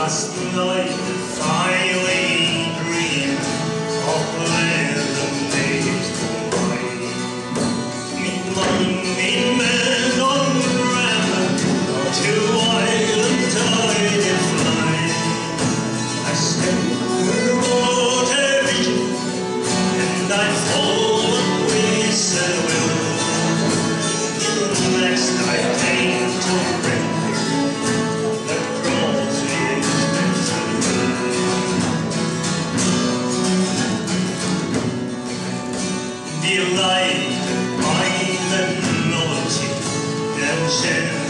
must lay finally. Aynı aynı noci, gevşer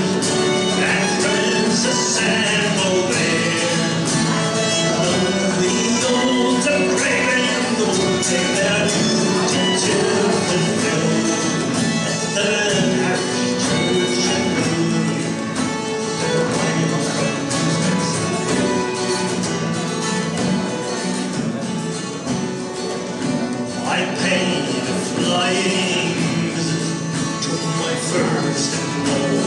flying to my first love.